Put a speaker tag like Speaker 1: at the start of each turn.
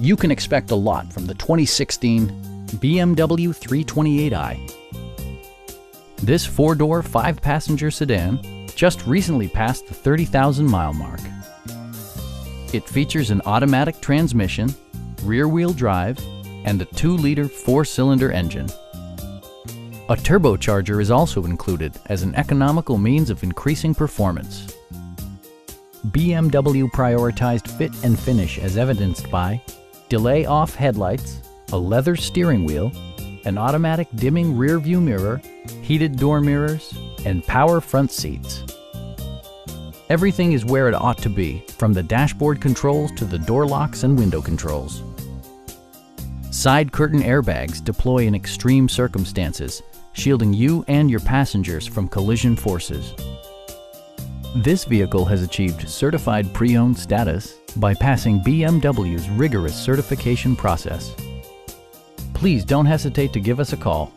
Speaker 1: You can expect a lot from the 2016 BMW 328i. This four-door, five-passenger sedan just recently passed the 30,000 mile mark. It features an automatic transmission, rear-wheel drive, and a 2-liter four-cylinder engine. A turbocharger is also included as an economical means of increasing performance. BMW prioritized fit and finish as evidenced by delay off headlights, a leather steering wheel, an automatic dimming rear view mirror, heated door mirrors, and power front seats. Everything is where it ought to be, from the dashboard controls to the door locks and window controls. Side curtain airbags deploy in extreme circumstances, shielding you and your passengers from collision forces. This vehicle has achieved certified pre-owned status by passing BMW's rigorous certification process. Please don't hesitate to give us a call